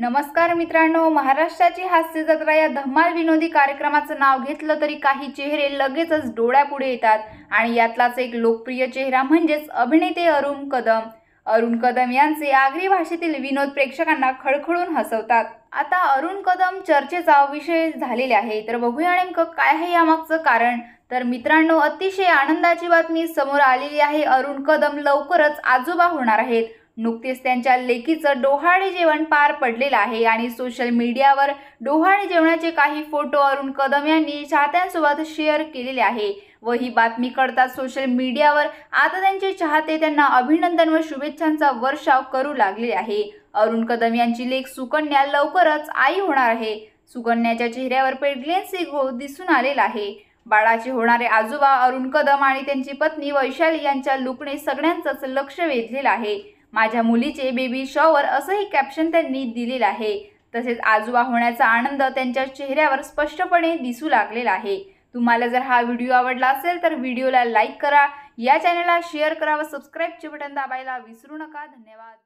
नमस्कार मित्रांनो महाराष्ट्राची हास्य जत्रा या धम्माल विनोदी कार्यक्रमाचं नाव घेतलं तरी काही चेहरे लगेचच डोळ्यापुढे येतात आणि यातलाच एक लोकप्रिय चेहरा म्हणजेच अभिनेते अरुण कदम. अरुण कदम यांचे आगरी भाषेतील विनोद प्रेक्षकांना खळखळून हसवतात. आता अरुण कदम चर्चेचा विषय झालेले आहे तर बघूया नेमकं काय आहे यामागचं कारण. तर मित्रांनो अतिशय आनंदाची बातमी समोर आलेली आहे. अरुण कदम लवकरच आजोबा होणार आहेत. नुकतेच त्यांच्या लेकीचं डोहाळे जेवण पार पडलेलं आहे आणि सोशल मीडियावर डोहाळे जेवणाचे काही फोटो अरुण कदम यांनी चाहत्यांसोबत शेअर केलेले आहे. व ही बातमी कळताच सोशल मीडियावर आता त्यांचे चाहते त्यांना अभिनंदन व शुभेच्छांचा वर्षाव करू लागले आहे. अरुण कदम यांची लेख सुकन्या लवकरच आई होणार आहे. सुकन्याच्या चेहऱ्यावर प्रेग्नेन्सी ग्रो हो दिसून आलेला आहे. बाळाचे होणारे आजोबा अरुण कदम आणि त्यांची पत्नी वैशाली यांच्या लुकने सगळ्यांचंच लक्ष वेधलेलं आहे. माझ्या मुलीचे बेबी शॉवर असंही कॅप्शन त्यांनी दिलेलं आहे. तसेच आजोबा होण्याचा आनंद त्यांच्या चेहऱ्यावर स्पष्टपणे दिसू लागलेला आहे. तुम्हाला जर हा व्हिडिओ आवडला असेल तर व्हिडिओला लाईक करा. या चॅनलला शेअर करा व सबस्क्राईबचे बटन दाबायला विसरू नका. धन्यवाद.